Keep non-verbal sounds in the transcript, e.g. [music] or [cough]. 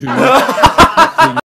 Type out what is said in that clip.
Who [laughs]